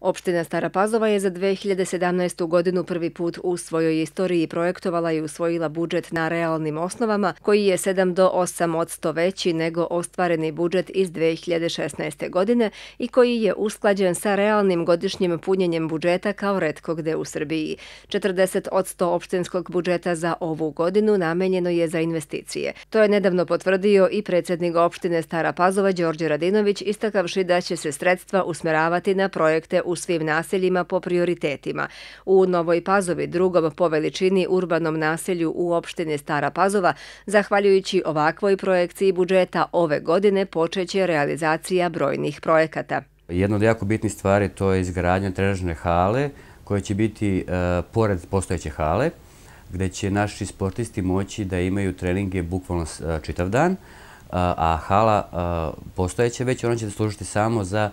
Opština Stara Pazova je za 2017. godinu prvi put u svojoj istoriji projektovala i usvojila budžet na realnim osnovama, koji je 7 do 8 od 100 veći nego ostvareni budžet iz 2016. godine i koji je usklađen sa realnim godišnjim punjenjem budžeta kao redko gde u Srbiji. 40 od 100 opštinskog budžeta za ovu godinu namenjeno je za investicije. To je nedavno potvrdio i predsjednik opštine Stara Pazova, Đorđe Radinović, istakavši da će se sredstva usmeravati na projekte u svim naseljima po prioritetima. U Novoj Pazovi, drugom po veličini urbanom naselju u opštini Stara Pazova, zahvaljujući ovakvoj projekciji budžeta ove godine počeće realizacija brojnih projekata. Jedna od jako bitnih stvari to je izgradnja trenažne hale koja će biti e, pored postojeće hale gde će naši sportisti moći da imaju treninge bukvalno e, čitav dan, a hala postojeće već, ona će da služiti samo za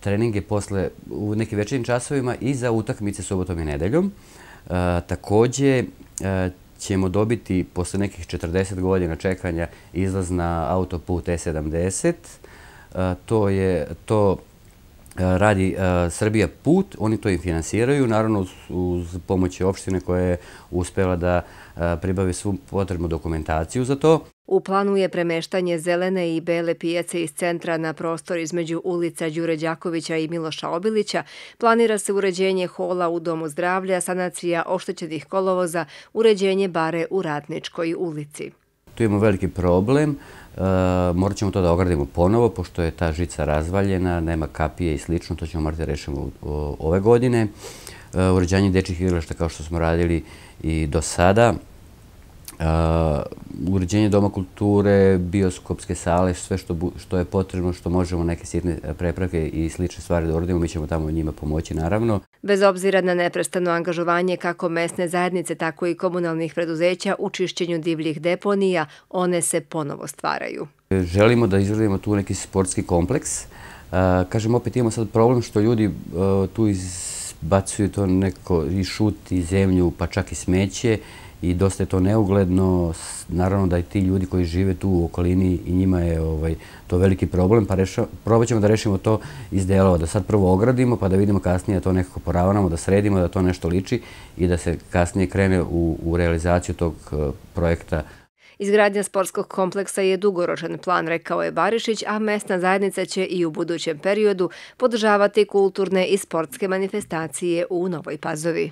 treninge posle u nekim večernim časovima i za utakmice subotom i nedeljom. Također ćemo dobiti posle nekih 40 godina čekanja izlaz na autoput E70. To je to radi Srbija put, oni to i finansiraju, naravno uz pomoć opštine koja je uspela da pribavi svu potrebnu dokumentaciju za to. U planu je premeštanje zelene i bele pijace iz centra na prostor između ulica Đure Đakovića i Miloša Obilića. Planira se uređenje hola u Domu zdravlja, sanacija oštećenih kolovoza, uređenje bare u Ratničkoj ulici. Tu imamo veliki problem. E, morat ćemo to da ogradimo ponovo, pošto je ta žica razvaljena, nema kapije i slično. To ćemo morati da rešimo ove godine. E, uređanje dečih igrališta kao što smo radili i do sada uređenje doma kulture, bioskopske sale, sve što je potrebno, što možemo neke sitne preprake i slične stvari da uradimo, mi ćemo tamo njima pomoći, naravno. Bez obzira na neprestano angažovanje kako mesne zajednice, tako i komunalnih preduzeća u čišćenju divljih deponija, one se ponovo stvaraju. Želimo da izradimo tu neki sportski kompleks. Kažem, opet imamo sad problem što ljudi tu izbacuju to neko i šut i zemlju, pa čak i smeće i dosta je to neugledno. Naravno da i ti ljudi koji žive tu u okolini i njima je ovaj, to veliki problem, pa probat ćemo da rešimo to iz delova, da sad prvo ogradimo pa da vidimo kasnije da to nekako poravnamo, da sredimo, da to nešto liči i da se kasnije krene u realizaciju tog eh, projekta. Izgradnja sportskog kompleksa je dugoročan plan, rekao je Barišić, a mesna zajednica će i u budućem periodu podržavati kulturne i sportske manifestacije u Novoj Pazovi.